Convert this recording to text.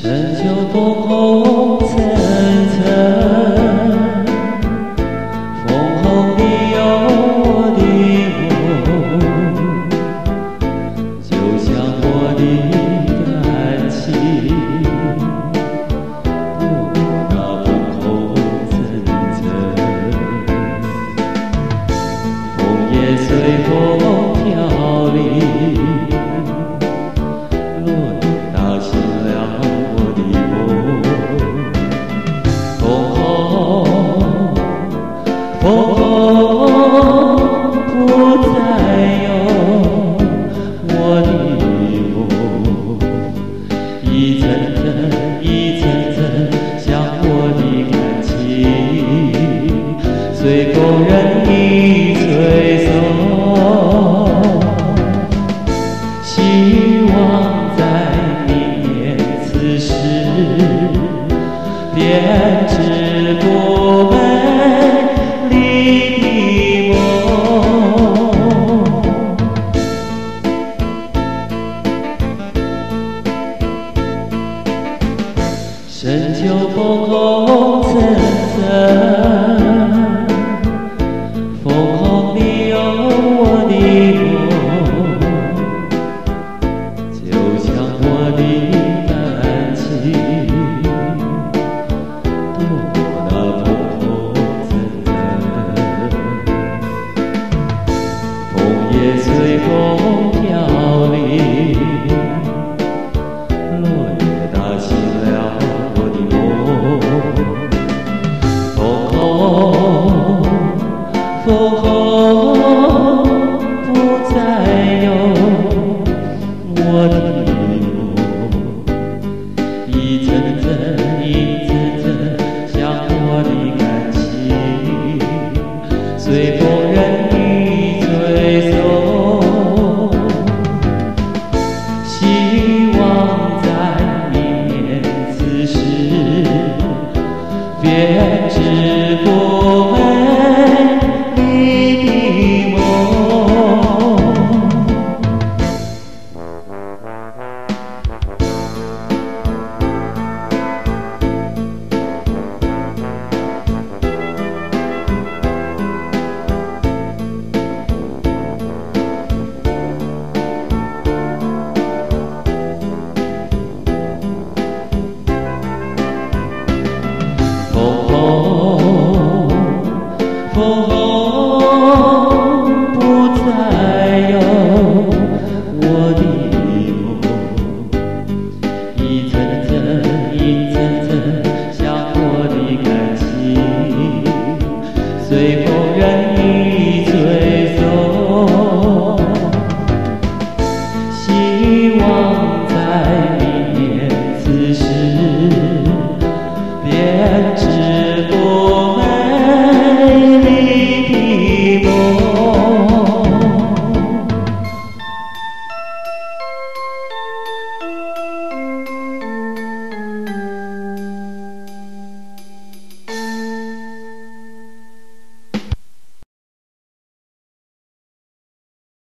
深秋风红层层，枫红的有我的梦，就像我的感情，落那枫红层层，枫叶随风飘零。落叶打醒了我不再有我的梦，一层层，一层层，像我的感情，随风任意吹。就不够我的梦，一层层一层层像我的感情，随风任意吹送。希望在明年此时，便知不美枫